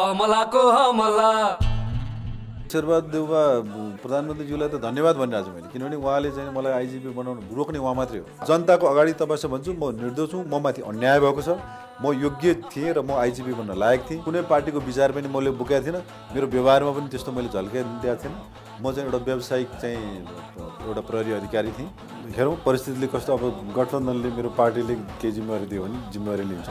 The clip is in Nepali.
हमलाको हमला। शेरबहादुरबा प्रधानमन्त्रीज्यूलाई त धन्यवाद भनिरहेको छु मैले। किनभने उहाँले चाहिँ मलाई आइजिपी बनाउनु रोक्ने उहाँ मात्रै हो। जनताको अगाडि तपाईँसँग भन्छु म निर्दोष हुँ म माथि अन्याय भएको छ। म योग्य थिएँ र म आइजिपी बन्न लायक थिएँ। कुनै पार्टीको विचार पनि मैले बोकेको थिइनँ। मेरो व्यवहारमा पनि त्यस्तो मैले झल्काइदिएको थिएन म चाहिँ एउटा व्यावसायिक चाहिँ एउटा प्रहरी अधिकारी थिएँ। हेरौँ परिस्थितिले कस्तो अब गठबन्धनले मेरो पार्टीले केही जिम्मेवारी दियो भने जिम्मेवारी लिन्छ।